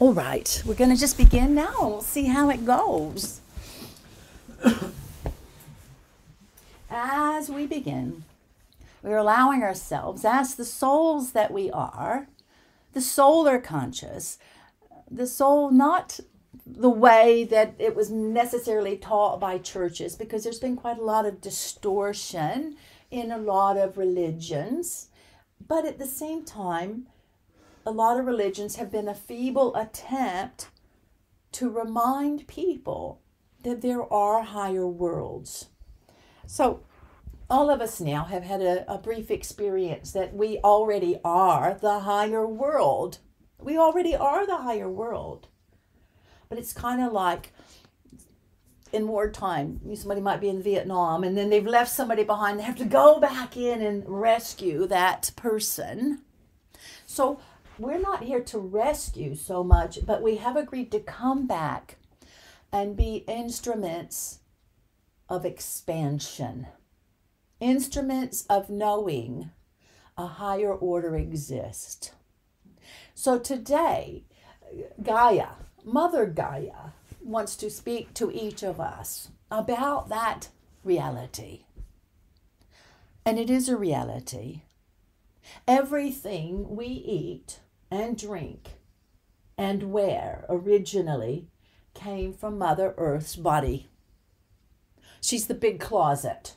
All right, we're going to just begin now we'll see how it goes. As we begin, we're allowing ourselves, as the souls that we are, the solar conscious, the soul not the way that it was necessarily taught by churches, because there's been quite a lot of distortion in a lot of religions. But at the same time, a lot of religions have been a feeble attempt to remind people that there are higher worlds. So, all of us now have had a, a brief experience that we already are the higher world. We already are the higher world. But it's kind of like in wartime, somebody might be in Vietnam and then they've left somebody behind. They have to go back in and rescue that person. So we're not here to rescue so much, but we have agreed to come back and be instruments of expansion instruments of knowing a higher order exist. So today, Gaia, Mother Gaia, wants to speak to each of us about that reality. And it is a reality. Everything we eat and drink and wear originally came from Mother Earth's body. She's the big closet.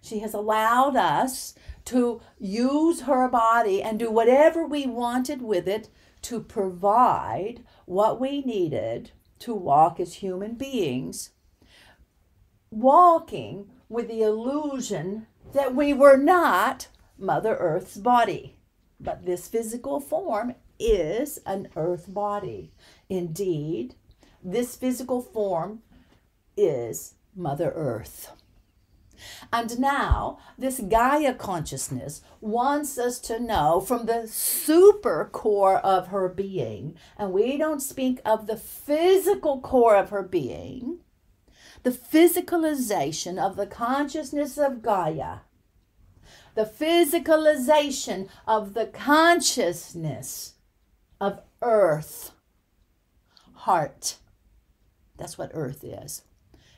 She has allowed us to use her body and do whatever we wanted with it to provide what we needed to walk as human beings, walking with the illusion that we were not Mother Earth's body. But this physical form is an earth body. Indeed, this physical form is Mother Earth. And now, this Gaia consciousness wants us to know from the super core of her being, and we don't speak of the physical core of her being, the physicalization of the consciousness of Gaia, the physicalization of the consciousness of Earth, heart. That's what Earth is.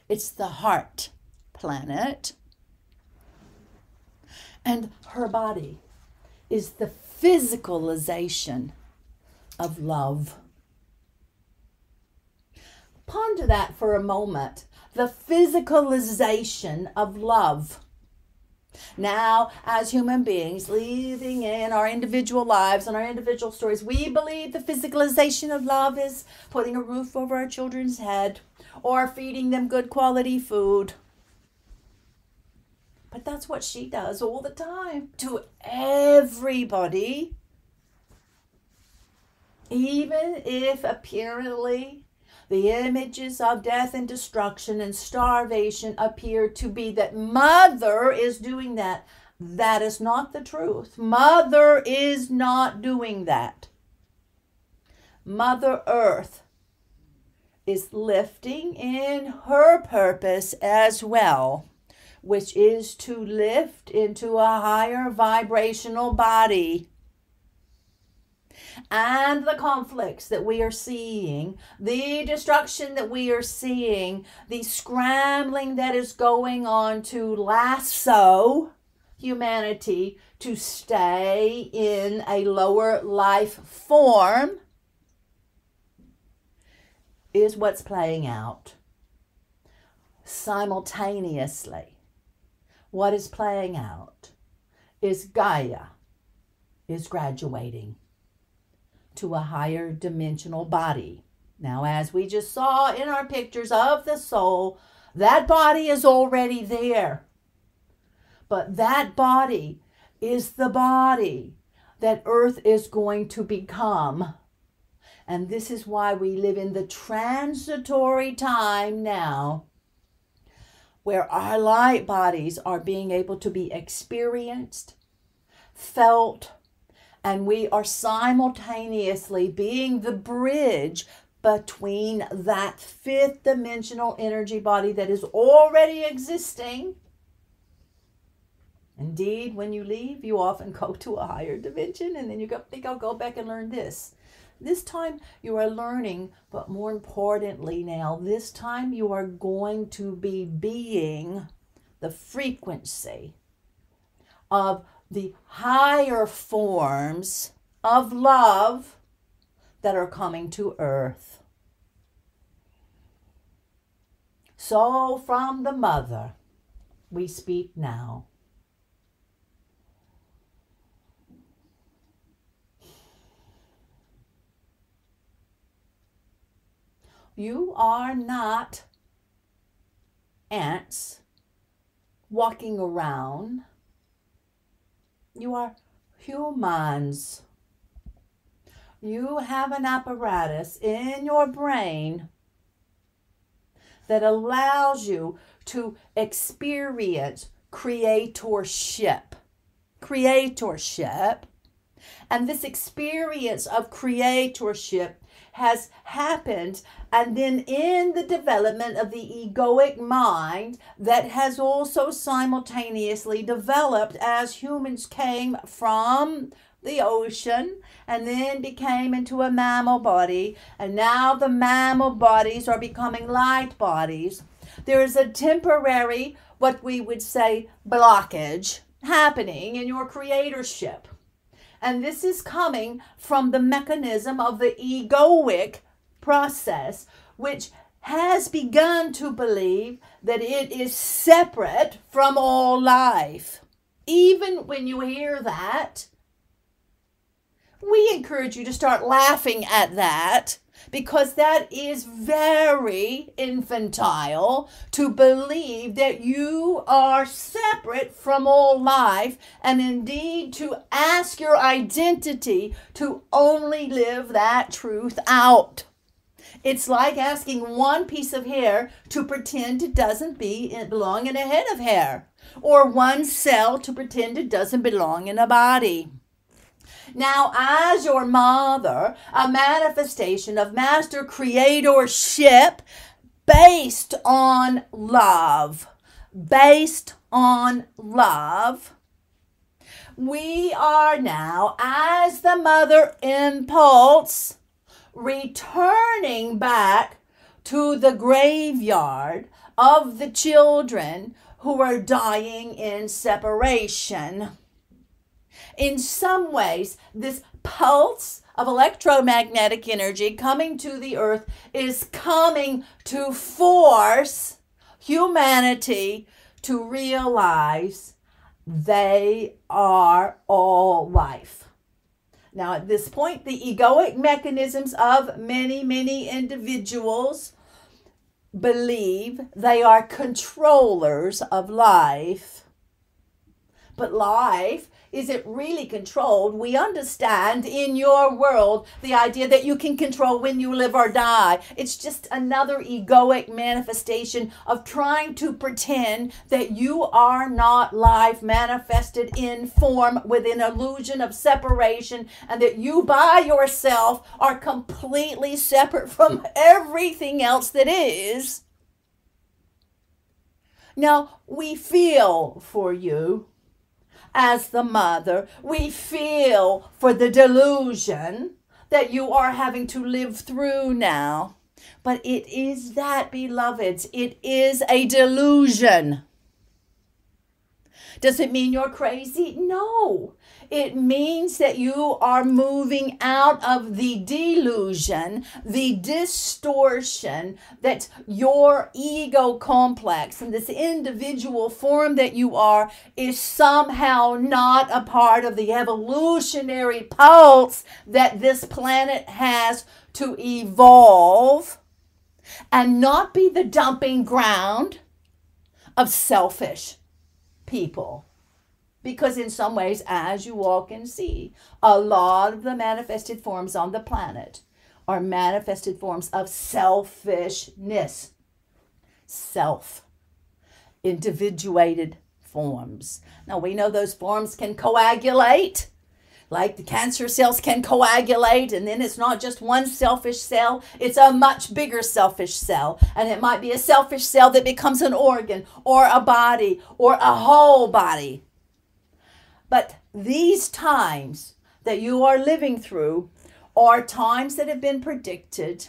It's the heart planet. And her body is the physicalization of love. Ponder that for a moment. The physicalization of love. Now, as human beings, living in our individual lives and our individual stories, we believe the physicalization of love is putting a roof over our children's head or feeding them good quality food but that's what she does all the time to everybody. Even if apparently the images of death and destruction and starvation appear to be that mother is doing that. That is not the truth. Mother is not doing that. Mother Earth is lifting in her purpose as well which is to lift into a higher vibrational body. And the conflicts that we are seeing, the destruction that we are seeing, the scrambling that is going on to lasso humanity to stay in a lower life form is what's playing out simultaneously. What is playing out is Gaia is graduating to a higher dimensional body. Now, as we just saw in our pictures of the soul, that body is already there. But that body is the body that earth is going to become. And this is why we live in the transitory time now where our light bodies are being able to be experienced, felt, and we are simultaneously being the bridge between that fifth dimensional energy body that is already existing. Indeed, when you leave, you often go to a higher dimension and then you go, think I'll go back and learn this. This time you are learning, but more importantly, now, this time you are going to be being the frequency of the higher forms of love that are coming to earth. So, from the mother, we speak now. You are not ants walking around. You are humans. You have an apparatus in your brain that allows you to experience creatorship. Creatorship. And this experience of creatorship has happened and then in the development of the egoic mind that has also simultaneously developed as humans came from the ocean and then became into a mammal body and now the mammal bodies are becoming light bodies there is a temporary what we would say blockage happening in your creatorship and this is coming from the mechanism of the egoic process, which has begun to believe that it is separate from all life. Even when you hear that, we encourage you to start laughing at that because that is very infantile to believe that you are separate from all life and indeed to ask your identity to only live that truth out. It's like asking one piece of hair to pretend it doesn't be, belong in a head of hair, or one cell to pretend it doesn't belong in a body. Now, as your mother, a manifestation of master creatorship based on love, based on love, we are now, as the mother impulse, returning back to the graveyard of the children who are dying in separation in some ways, this pulse of electromagnetic energy coming to the earth is coming to force humanity to realize they are all life. Now, at this point, the egoic mechanisms of many, many individuals believe they are controllers of life. But life is it really controlled? We understand in your world the idea that you can control when you live or die. It's just another egoic manifestation of trying to pretend that you are not life manifested in form with an illusion of separation and that you by yourself are completely separate from everything else that is. Now, we feel for you as the mother, we feel for the delusion that you are having to live through now. But it is that, beloveds, it is a delusion. Does it mean you're crazy? No. It means that you are moving out of the delusion, the distortion that your ego complex and this individual form that you are is somehow not a part of the evolutionary pulse that this planet has to evolve and not be the dumping ground of selfish people because, in some ways, as you walk and see, a lot of the manifested forms on the planet are manifested forms of selfishness, self, individuated forms. Now, we know those forms can coagulate. Like the cancer cells can coagulate, and then it's not just one selfish cell, it's a much bigger selfish cell. And it might be a selfish cell that becomes an organ or a body or a whole body. But these times that you are living through are times that have been predicted.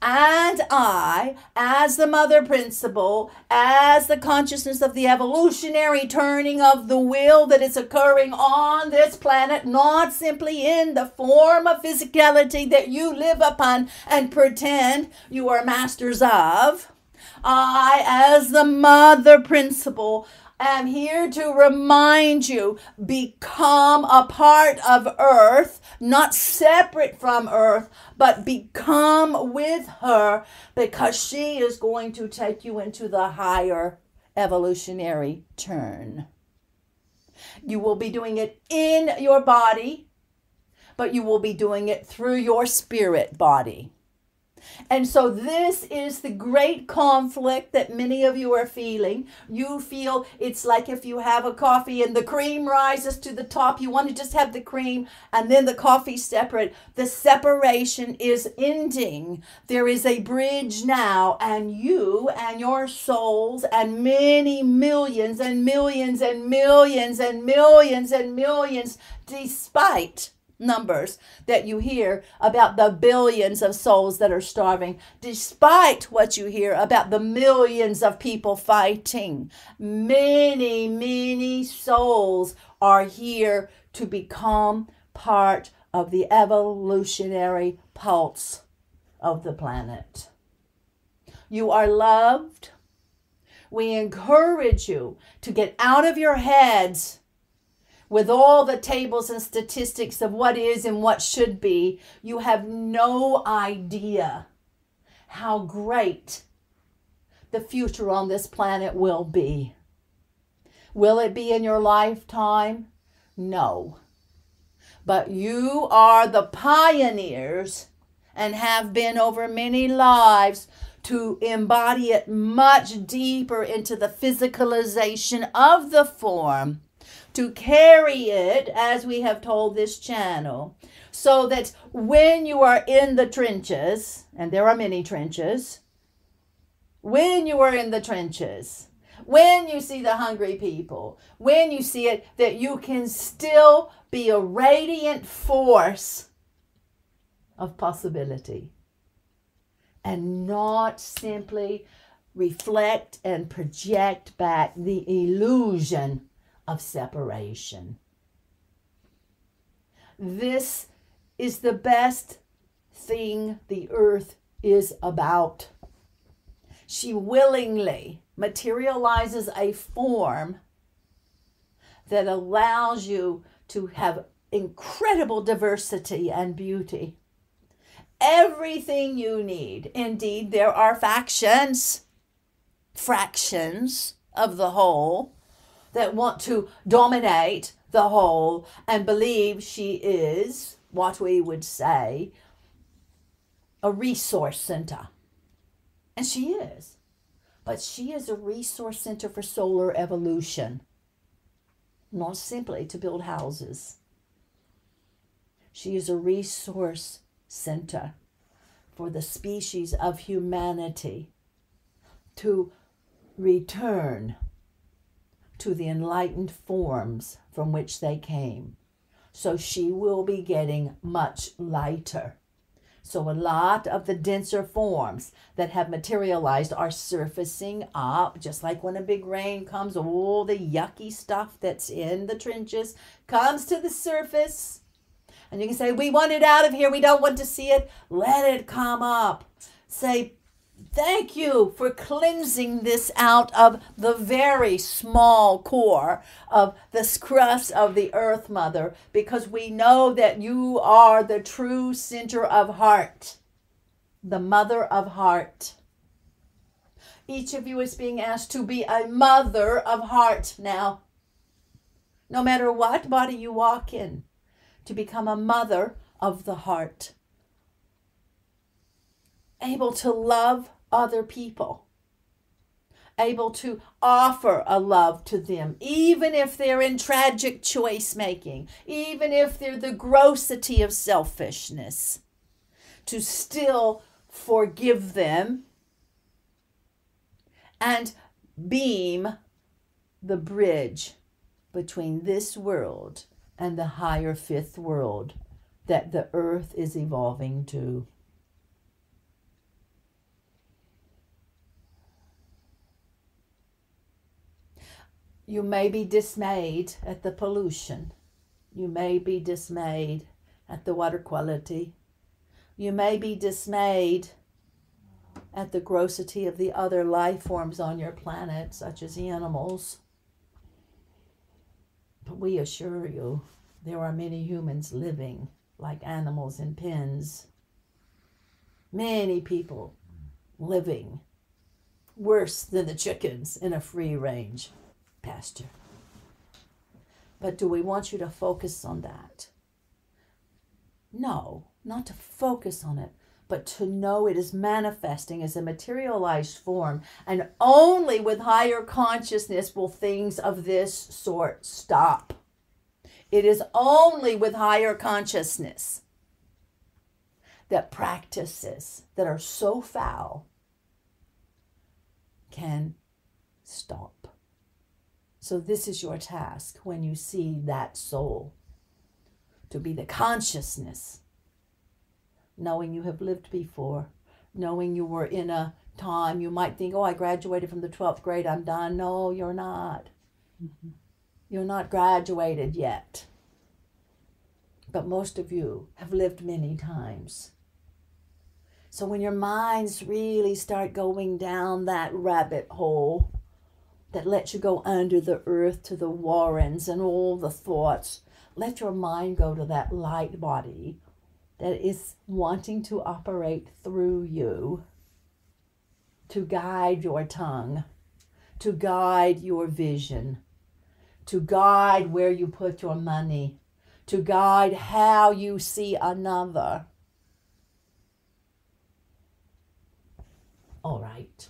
And I, as the mother principle, as the consciousness of the evolutionary turning of the will that is occurring on this planet, not simply in the form of physicality that you live upon and pretend you are masters of. I, as the mother principle, am here to remind you become a part of earth, not separate from earth, but become with her because she is going to take you into the higher evolutionary turn. You will be doing it in your body, but you will be doing it through your spirit body. And so, this is the great conflict that many of you are feeling. You feel it's like if you have a coffee and the cream rises to the top, you want to just have the cream and then the coffee separate. The separation is ending. There is a bridge now, and you and your souls, and many millions and millions and millions and millions and millions, despite numbers that you hear about the billions of souls that are starving, despite what you hear about the millions of people fighting. Many, many souls are here to become part of the evolutionary pulse of the planet. You are loved. We encourage you to get out of your heads with all the tables and statistics of what is and what should be, you have no idea how great the future on this planet will be. Will it be in your lifetime? No. But you are the pioneers and have been over many lives to embody it much deeper into the physicalization of the form to carry it, as we have told this channel, so that when you are in the trenches, and there are many trenches, when you are in the trenches, when you see the hungry people, when you see it, that you can still be a radiant force of possibility and not simply reflect and project back the illusion of separation. This is the best thing the earth is about. She willingly materializes a form that allows you to have incredible diversity and beauty. Everything you need. Indeed, there are factions, fractions of the whole that want to dominate the whole and believe she is what we would say a resource center. And she is. But she is a resource center for solar evolution, not simply to build houses. She is a resource center for the species of humanity to return to the enlightened forms from which they came. So she will be getting much lighter. So a lot of the denser forms that have materialized are surfacing up, just like when a big rain comes, all the yucky stuff that's in the trenches comes to the surface. And you can say, We want it out of here. We don't want to see it. Let it come up. Say, Thank you for cleansing this out of the very small core of the crust of the earth, Mother, because we know that you are the true center of heart, the mother of heart. Each of you is being asked to be a mother of heart now. No matter what body you walk in, to become a mother of the heart able to love other people, able to offer a love to them, even if they're in tragic choice making, even if they're the grossity of selfishness, to still forgive them and beam the bridge between this world and the higher fifth world that the earth is evolving to. You may be dismayed at the pollution. You may be dismayed at the water quality. You may be dismayed at the grossity of the other life forms on your planet, such as animals. But we assure you, there are many humans living like animals in pens. Many people living worse than the chickens in a free range But do we want you to focus on that? No, not to focus on it, but to know it is manifesting as a materialized form. And only with higher consciousness will things of this sort stop. It is only with higher consciousness that practices that are so foul can stop. So, this is your task when you see that soul to be the consciousness, knowing you have lived before, knowing you were in a time you might think, oh, I graduated from the 12th grade, I'm done. No, you're not. Mm-hmm. You're not graduated yet. But most of you have lived many times. So when your minds really start going down that rabbit hole that lets you go under the earth to the warrens and all the thoughts, let your mind go to that light body that is wanting to operate through you to guide your tongue, to guide your vision, to guide where you put your money, to guide how you see another. All right.